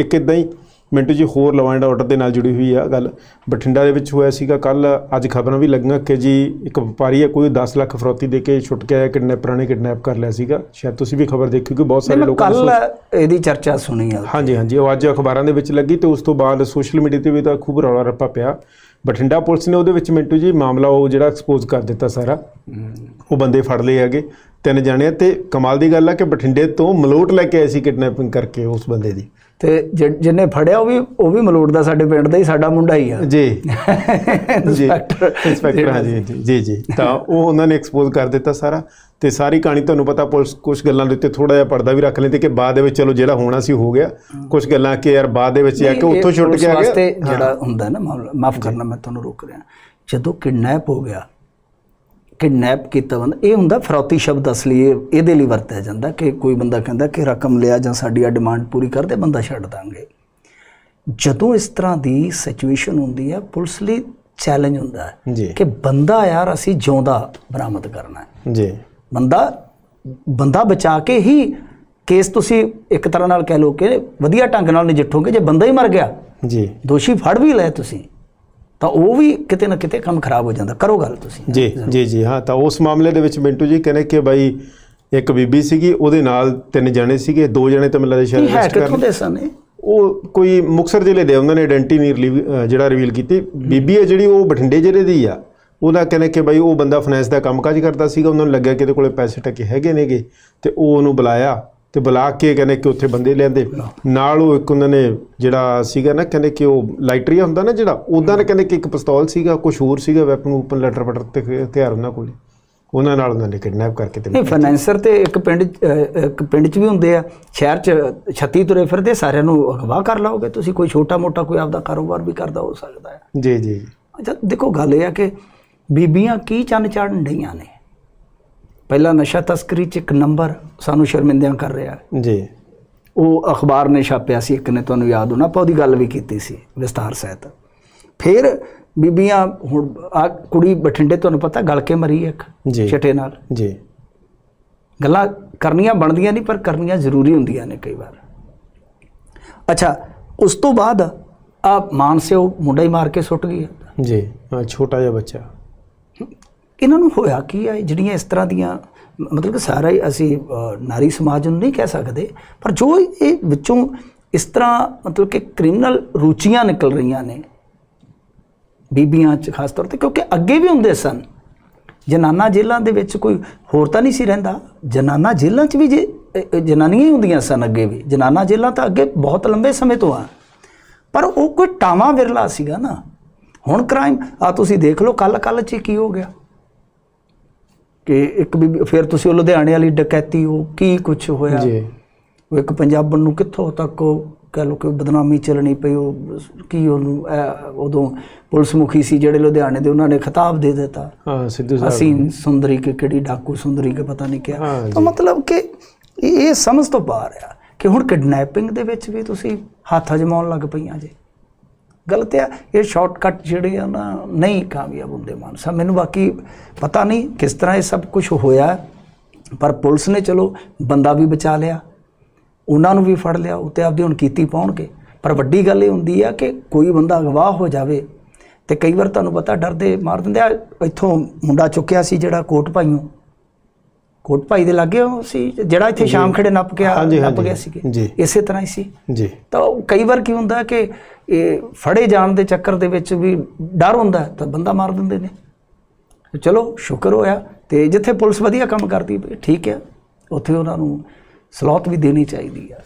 ਇੱਕ ਇਦਾਂ ਹੀ ਮਿੰਟੂ ਜੀ ਹੋਰ ਲਾਅ ਐਂਡ ਆਰਡਰ ਦੇ ਨਾਲ ਜੁੜੀ ਹੋਈ ਆ ਗੱਲ। ਬਠਿੰਡਾ ਦੇ ਵਿੱਚ ਹੋਇਆ ਸੀਗਾ ਕੱਲ ਅੱਜ ਖਬਰਾਂ ਵੀ ਲੱਗੀਆਂ ਕਿ ਜੀ ਇੱਕ ਵਪਾਰੀ ਹੈ ਕੋਈ 10 ਲੱਖ ਫਰੌਤੀ ਦੇ ਕੇ ਛੁੱਟ ਕੇ ਆਇਆ ਕਿਡਨੈਪਰਾਂ ਨੇ ਕਿਡਨੈਪ ਕਰ ਲਿਆ ਸੀਗਾ। ਸ਼ਾਇਦ ਤੁਸੀਂ ਵੀ ਖਬਰ ਦੇਖੀ ਕਿ ਬਹੁਤ ਸਾਰੇ ਲੋਕਾਂ ਨੇ ਕੱਲ ਇਹਦੀ ਚਰਚਾ ਸੁਣੀ ਆ। ਹਾਂਜੀ ਹਾਂਜੀ ਉਹ ਅੱਜ ਅਖਬਾਰਾਂ ਦੇ ਵਿੱਚ ਲੱਗੀ ਤੇ ਉਸ ਤੋਂ ਬਾਅਦ ਸੋਸ਼ਲ ਮੀਡੀਆ ਤੇ ਵੀ ਤਾਂ ਖੂਬ ਰੌਲਾ ਰੱਪਾ ਪਿਆ। ਬਠਿੰਡਾ ਪੁਲਿਸ ਨੇ ਉਹਦੇ ਵਿੱਚ ਮਿੰਟੂ ਜੀ ਮਾਮਲਾ ਉਹ ਜਿਹੜਾ ਐਕਸਪੋਜ਼ ਕਰ ਦਿੱਤਾ ਸਾਰਾ। ਉਹ ਬੰਦੇ ਫੜ ਲਏ ਹੈਗੇ ਤਿੰਨ ਜਾਣੇ ਆ ਤੇ ਕਮਾਲ ਦੀ ਗੱਲ ਆ ਕਿ ਬਠਿੰਡੇ ਤੋਂ ਮਲੋਟ ਲੈ ਕੇ ਆਏ ਸੀ ਕਿਡਨੈਪਿੰਗ ਕਰਕੇ ਉਸ ਬੰਦੇ ਦੀ। ਤੇ ਜਿਹਨੇ ਫੜਿਆ ਉਹ ਵੀ ਉਹ ਵੀ ਮਲੋਟ ਦਾ ਸਾਡੇ ਪਿੰਡ ਦਾ ਹੀ ਸਾਡਾ ਮੁੰਡਾ ਹੀ ਆ। ਜੀ। ਜੀ। ਇੰਸਪੈਕਟਰ ਇੰਸਪੈਕਟਰ ਹਾਂਜੀ ਜੀ ਜੀ ਜੀ। ਤਾਂ ਉਹ ਉਹਨਾਂ ਨੇ ਐਕਸਪੋਜ਼ ਕਰ ਦਿੱਤਾ ਸਾਰਾ ਤੇ ਸਾਰੀ ਕਹਾਣੀ ਤੁਹਾਨੂੰ ਪਤਾ ਪੁਲਿਸ ਕੁਝ ਗੱਲਾਂ ਦੇ ਉੱਤੇ ਥੋੜਾ ਜਿਹਾ ਪਰਦਾ ਵੀ ਰੱਖ ਲੈਂਦੇ ਕਿ ਬਾਅਦ ਦੇ ਵਿੱਚ ਚਲੋ ਜਿਹੜਾ ਹੋਣਾ ਸੀ ਹੋ ਗਿਆ। ਕੁਝ ਗੱਲਾਂ ਕਿ ਯਾਰ ਬਾਅਦ ਦੇ ਵਿੱਚ ਆ ਕੇ ਉੱਥੋਂ ਛੁੱਟ ਕੇ ਆ ਗਿਆ। ਜਿਹੜਾ ਹੁੰਦਾ ਨਾ ਮਾਫ ਕਰਨਾ ਮੈਂ ਤੁਹਾਨੂੰ ਰੋਕ ਰਿਹਾ। ਜਦੋਂ ਕਿਡਨੈਪ ਹੋ ਗਿਆ ਕਿਡਨੈਪ ਕੀਤਾ ਬੰਦਾ। ਇਹ ਹੁੰਦਾ ਫਰੌਤੀ ਸ਼ਬਦ ਅਸਲੀ ਇਹ ਇਹਦੇ ਲਈ ਵਰਤਿਆ ਜਾਂਦਾ ਕਿ ਕੋਈ ਬੰਦਾ ਕਹਿੰਦਾ ਕਿ ਰਕਮ ਲਿਆ ਜਾਂ ਸਾਡੀ ਆ ਡਿਮਾਂਡ ਪੂਰੀ ਕਰ ਦੇ ਬੰਦਾ ਛੱਡ ਦਾਂਗੇ। ਜਦੋਂ ਇਸ ਤਰ੍ਹਾਂ ਦੀ ਸਿਚੁਏਸ਼ਨ ਹੁੰਦੀ ਹੈ ਪੁਲਿਸ ਲਈ ਚੈਲੰਜ ਹੁੰਦਾ ਹੈ ਕਿ ਬੰਦਾ ਯਾਰ ਅਸੀਂ ਜਿਉਂਦਾ ਬਰਾਮਦ ਕਰਨਾ ਹੈ। ਜੀ। ਬੰਦਾ ਬੰਦਾ ਬਚਾ ਕੇ ਹੀ ਕੇਸ ਤੁਸੀਂ ਇੱਕ ਤਰ੍ਹਾਂ ਨਾਲ ਕਹਿ ਲਓ ਕਿ ਵਧੀਆ ਢੰਗ ਨਾਲ ਨਜਿੱਠੋਗੇ ਜੇ ਬੰਦਾ ਹੀ ਮਰ ਗਿਆ। ਜੀ। ਦੋਸ਼ੀ ਫੜ ਵੀ ਲਏ ਤੁਸੀਂ। ਤਾਂ ਉਹ ਵੀ ਕਿਤੇ ਨਾ ਕਿਤੇ ਕੰਮ ਖਰਾਬ ਹੋ ਜਾਂਦਾ। ਕਰੋ ਗੱਲ ਤੁਸੀਂ। ਜੀ ਜੀ ਜੀ ਹਾਂ ਤਾਂ ਉਸ ਮਾਮਲੇ ਦੇ ਵਿੱਚ ਮਿੰਟੂ ਜੀ ਕਹਿੰਦੇ ਕਿ ਬਾਈ ਇੱਕ ਬੀਬੀ ਸੀਗੀ ਉਹਦੇ ਨਾਲ ਤਿੰਨ ਜਣੇ ਸੀਗੇ ਦੋ ਜਣੇ ਤਾਂ ਮੈਨੂੰ ਲੱਗਦਾ ਸ਼ਾਇਦ ਕੀ ਹੈ arrest ਕਰ ਕਿੱਥੋਂ ਦੇ ਸਨ? ਉਹ ਕੋਈ ਮੁਕਸਰ ਜ਼ਿਲ੍ਹੇ ਦੇ ਉਹਨਾਂ ਨੇ ਆਇਡੈਂਟੀ ਨਹੀਂ ਜਿਹੜਾ ਰਿਵੀਲ ਕੀਤੀ। ਬੀਬੀ ਹੈ ਜਿਹੜੀ ਉਹ ਬਠਿੰਡੇ ਜ਼ਿਲ੍ਹੇ ਦੀ ਆ। ਉਹਦਾ ਕਹਿੰਦੇ ਕਿ ਬਾਈ ਉਹ ਬੰਦਾ ਫਾਈਨੈਂਸ ਦਾ ਕੰਮਕਾਜ ਕਰਦਾ ਸੀਗਾ ਉਹਨਾਂ ਨੂੰ ਲੱਗਿਆ ਕਿ ਇਹਦੇ ਕੋਲੇ ਪੈਸੇ ਟੱਕੇ ਹੈਗੇ ਨੇਗੇ ਤੇ ਉਹ ਉਹਨੂੰ ਬੁਲਾਇਆ। ਤੇ ਬੁਲਾ ਕੇ ਕਹਿੰਦੇ ਕਿ ਉੱਥੇ ਬੰਦੇ ਲਿਆਂਦੇ। ਨਾਲ ਉਹ ਇੱਕ ਉਹਨਾਂ ਨੇ ਜਿਹੜਾ ਸੀਗਾ ਨਾ ਕਹਿੰਦੇ ਕਿ ਉਹ ਲਾਈਟਰੀਆ ਹੁੰਦਾ ਨਾ ਜਿਹੜਾ ਉਦਾਂ ਨੇ ਕਹਿੰਦੇ ਕਿ ਇੱਕ ਪਿਸਤੌਲ ਸੀਗਾ ਕੁਝ ਹੋਰ ਸੀਗਾ ਵੈਪਨ ਓਪਨ ਲੈਟਰ ਪਟਰ ਤੇ ਹਥਿਆਰ ਉਹਨਾਂ ਕੋਲੇ। ਉਹਨਾਂ ਨਾਲ ਉਹਨਾਂ ਨੇ ਕਿਡਨੈਪ ਕਰਕੇ ਤੇ ਫਾਈਨੈਂਸਰ ਤੇ ਇੱਕ ਪਿੰਡ ਇੱਕ ਪਿੰਡ 'ਚ ਵੀ ਹੁੰਦੇ ਆ। ਸ਼ਹਿਰ 'ਚ 36 ਤੁਰੇ ਫਿਰਦੇ ਸਾਰਿਆਂ ਨੂੰ ਅਗਵਾ ਕਰ ਲਾਓਗੇ ਤੁਸੀਂ? ਕੋਈ ਛੋਟਾ ਮੋਟਾ ਕੋਈ ਆਪਦਾ ਕਾਰੋਬਾਰ ਵੀ ਕਰਦਾ ਹੋ ਸਕਦਾ ਹੈ। ਜੀ ਜੀ। ਅੱਛਾ ਦੇਖੋ ਗੱਲ ਇਹ ਆ ਕਿ ਬੀਬੀਆਂ ਕੀ ਚੰਨ ਚਾੜਨ ਡਈਆਂ ਨੇ? ਪਹਿਲਾ ਨਸ਼ਾ ਤਸਕਰੀ 'ਚ ਇੱਕ ਨੰਬਰ ਸਾਨੂੰ ਸ਼ਰਮਿੰਦਿਆਂ ਕਰ ਰਿਹਾ। ਜੀ। ਉਹ ਅਖਬਾਰ ਨੇ ਛਾਪਿਆ ਸੀ ਇੱਕ ਨੇ ਤੁਹਾਨੂੰ ਯਾਦ ਹੋਣਾ ਆਪਾਂ ਉਹਦੀ ਗੱਲ ਵੀ ਕੀਤੀ ਸੀ ਵਿਸਤਾਰ ਸਹਿਤ। ਫਿਰ ਬੀਬੀਆਂ ਹੁਣ ਆ ਕੁੜੀ ਬਠਿੰਡੇ ਤੁਹਾਨੂੰ ਪਤਾ ਗਲ ਕੇ ਮਰੀ ਇੱਕ ਚਟੇ ਨਾਲ। ਜੀ। ਗੱਲਾਂ ਕਰਨੀਆਂ ਬਣਦੀਆਂ ਨਹੀਂ ਪਰ ਕਰਨੀਆਂ ਜ਼ਰੂਰੀ ਹੁੰਦੀਆਂ ਨੇ ਕਈ ਵਾਰ। ਅੱਛਾ ਉਸ ਤੋਂ ਬਾਅਦ ਆ ਮਾਨਸੇ ਉਹ ਮੁੰਡਾ ਹੀ ਮਾਰ ਕੇ ਸੁੱਟ ਗਿਆ ਜੀ ਛੋਟਾ ਜਿਹਾ ਬੱਚਾ। ਇਹਨਾਂ ਨੂੰ ਹੋਇਆ ਕੀ ਹੈ ਜਿਹੜੀਆਂ ਇਸ ਤਰ੍ਹਾਂ ਦੀਆਂ, ਮਤਲਬ ਕਿ ਸਾਰਾ ਹੀ ਅਸੀਂ ਨਾਰੀ ਸਮਾਜ ਨੂੰ ਨਹੀਂ ਕਹਿ ਸਕਦੇ, ਪਰ ਜੋ ਇਹ ਵਿੱਚੋਂ ਇਸ ਤਰ੍ਹਾਂ ਮਤਲਬ ਕਿ ਕ੍ਰਿਮੀਨਲ ਰੁਚੀਆਂ ਨਿਕਲ ਰਹੀਆਂ ਨੇ, ਬੀਬੀਆਂ ਚ ਖਾਸ ਤੌਰ ਤੇ, ਕਿਉਂਕਿ ਅੱਗੇ ਵੀ ਹੁੰਦੇ ਸਨ। ਜਨਾਨਾ ਜੇਲ੍ਹਾਂ ਦੇ ਵਿੱਚ ਕੋਈ ਹੋਰ ਤਾਂ ਨਹੀਂ ਸੀ ਰਹਿੰਦਾ। ਜਨਾਨਾ ਜੇਲ੍ਹਾਂ 'ਚ ਵੀ ਜੇ ਜਨਾਨੀਆਂ ਹੀ ਹੁੰਦੀਆਂ ਸਨ ਅੱਗੇ ਵੀ। ਜਨਾਨਾ ਜੇਲ੍ਹਾਂ ਤਾਂ ਅੱਗੇ ਬਹੁਤ ਲੰਬੇ ਸਮੇਂ ਤੋਂ ਆ। ਪਰ ਉਹ ਕੋਈ ਟਾਵਾ ਵਿਰਲਾ ਸੀਗਾ ਨਾ। ਹੁਣ ਕ੍ਰਾਈਮ ਆ ਤੁਸੀਂ ਦੇਖ ਲਓ ਕੱਲ ਕੱਲ 'ਚ ਹੀ ਕੀ ਹੋ ਗਿਆ। ਕਿ ਇੱਕ ਵੀ ਫਿਰ ਤੁਸੀਂ ਉਹ ਲੁਧਿਆਣੇ ਵਾਲੀ ਡਕੈਤੀ ਉਹ ਕੀ ਕੁਝ ਹੋਇਆ? ਜੀ। ਉਹ ਇੱਕ ਪੰਜਾਬਣ ਨੂੰ ਕਿੱਥੋਂ ਤੱਕ ਉਹ ਕਹਿ ਲੋ ਕਿ ਬਦਨਾਮੀ ਚੱਲਣੀ ਪਈ ਉਹ ਕੀ ਉਹਨੂੰ ਉਦੋਂ ਪੁਲਿਸ ਮੁਖੀ ਸੀ ਜਿਹੜੇ ਲੁਧਿਆਣੇ ਦੇ ਉਹਨਾਂ ਨੇ ਖਿਤਾਬ ਦੇ ਦਿੱਤਾ। ਹਾਂ ਸਿੱਧੂ ਸਾਹਿਬ ਹਸੀਨ ਸੁੰਦਰੀ ਕਿ ਕਿਹੜੀ ਡਾਕੂ ਸੁੰਦਰੀ ਕਿ ਪਤਾ ਨਹੀਂ ਕਿਹਾ ਤਾਂ ਮਤਲਬ ਕਿ ਇਹ ਇਹ ਸਮਝ ਤੋਂ ਬਾਹਰ ਆ ਕਿ ਹੁਣ ਕਿਡਨੈਪਿੰਗ ਦੇ ਵਿੱਚ ਵੀ ਤੁਸੀਂ ਹੱਥ ਅਜਮਾਉਣ ਲੱਗ ਪਈਆਂ ਜੇ। ਗਲਤ ਆ, ਇਹ ਸ਼ਾਰਟਕਟ ਜਿਹੜੇ ਆ ਨਾ ਨਹੀਂ ਕਾਮਯਾਬ ਹੁੰਦੇ ਮਾਨ ਸਾਹਿਬ। ਮੈਨੂੰ ਬਾਕੀ ਪਤਾ ਨਹੀਂ ਕਿਸ ਤਰ੍ਹਾਂ ਇਹ ਸਭ ਕੁਝ ਹੋਇਆ, ਪਰ ਪੁਲਿਸ ਨੇ ਚਲੋ ਬੰਦਾ ਵੀ ਬਚਾ ਲਿਆ, ਉਹਨਾਂ ਨੂੰ ਵੀ ਫੜ ਲਿਆ, ਉੱਤੇ ਆਪਦੀ ਹੁਣ ਕੀਤੀ ਪਾਉਣਗੇ। ਪਰ ਵੱਡੀ ਗੱਲ ਇਹ ਹੁੰਦੀ ਆ ਕਿ ਕੋਈ ਬੰਦਾ ਅਗਵਾਹ ਹੋ ਜਾਵੇ ਤੇ ਕਈ ਵਾਰ ਤੁਹਾਨੂੰ ਪਤਾ, ਡਰਦੇ ਮਾਰ ਦਿੰਦੇ ਆ, ਇੱਥੋਂ ਮੁੰਡਾ ਚੁੱਕਿਆ ਸੀ ਜਿਹੜਾ ਕੋਟ ਭਾਈਓ। ਕੋਟ ਭਾਈ ਦੇ ਲਾਗੇ ਉਹ ਸੀ ਜਿਹੜਾ ਇੱਥੇ ਸ਼ਾਮ ਖੜੇ ਨੱਪ ਗਿਆ ਨੱਪ। ਗਿਆ ਸੀ ਜੀ। ਇਸੇ ਤਰ੍ਹਾਂ ਹੀ ਸੀ। ਜੀ। ਤਾਂ ਕਈ ਵਾਰ ਕੀ ਹੁੰਦਾ ਕਿ ਇਹ ਫੜੇ ਜਾਣ ਦੇ ਚੱਕਰ ਦੇ ਵਿੱਚ ਵੀ ਡਰ ਹੁੰਦਾ ਤਾਂ ਬੰਦਾ ਮਾਰ ਦਿੰਦੇ ਨੇ। ਚਲੋ ਸ਼ੁਕਰ ਹੋਇਆ। ਤੇ ਜਿੱਥੇ ਪੁਲਿਸ ਵਧੀਆ ਕੰਮ ਕਰਦੀ ਪਈ ਠੀਕ ਹੈ ਉੱਥੇ ਉਹਨਾਂ ਨੂੰ ਸਲੌਤ ਵੀ ਦੇਣੀ ਚਾਹੀਦੀ ਹੈ